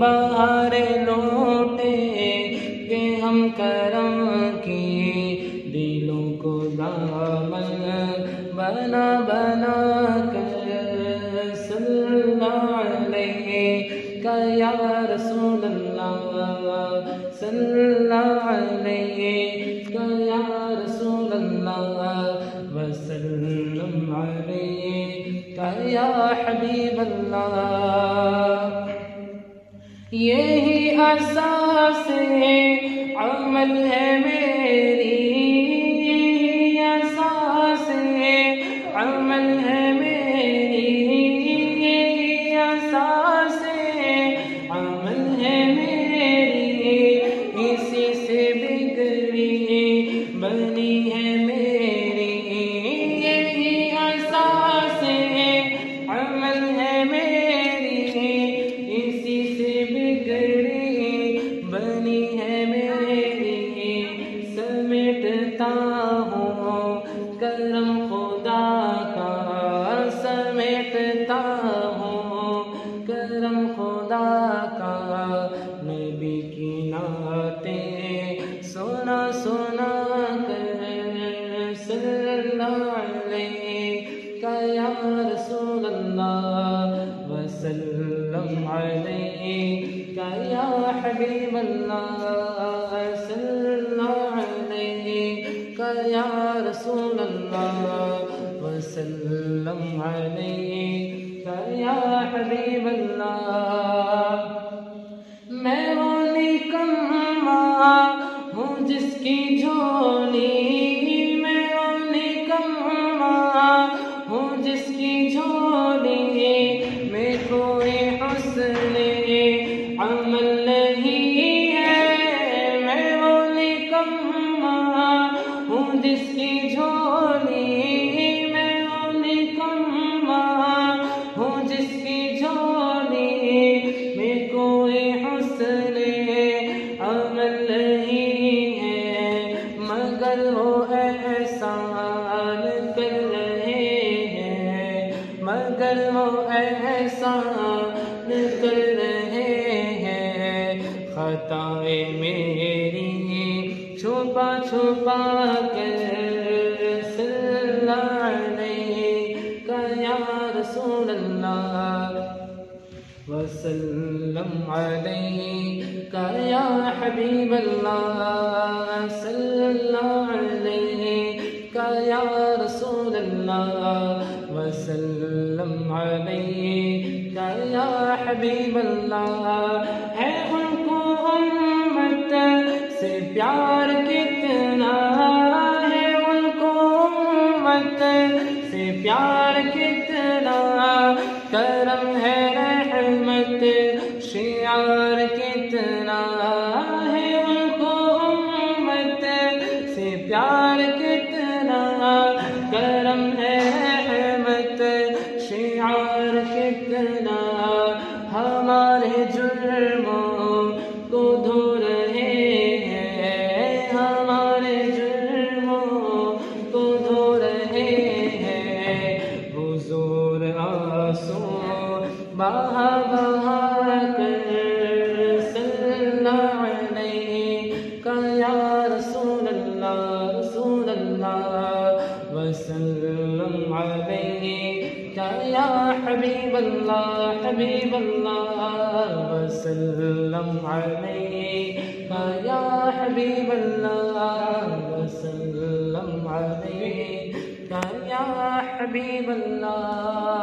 بہار لوٹے کہ ہم کرم کی دلوں کو دامن بنا بنا کر صلاح یا رسول اللہ صلاح یا رسول اللہ، وسلم علیہ یا حبیب اللہ۔ یہی اساس عمل ہے میری یہی اساس عمل ہے صلی اللہ علیہ کا یا رسول اللہ وسلم علیہ کا یا حبیب اللہ صلی اللہ علیہ کا یا رسول اللہ وسلم علیہ کا یا حبیب جس کی جھولی میں وہ نکما ہوں جس کی جھولی میں کوئی حسن عمل نہیں ہے۔ مگر وہ احسان کر رہے ہیں۔ مگر وہ احسان کر رہے ہیں۔ خطائیں میری چھپا چھپا کر صلی اللہ علیہ کا یا رسول اللہ وسلم علیہ کا یا حبیب اللہ صلی اللہ علیہ کا یا رسول اللہ سے پیار کتنا ہے ان کو وطن سے پیار کتنا کرم ہے رحمت شیار کتنا بہا بہا کر صلی علیہ کا یا رسول اللہ رسول اللہ وسلم علیہ کا یا حبیب اللہ حبیب اللہ وسلم علیہ کا یا حبیب اللہ وسلم علیہ کا یا حبیب اللہ۔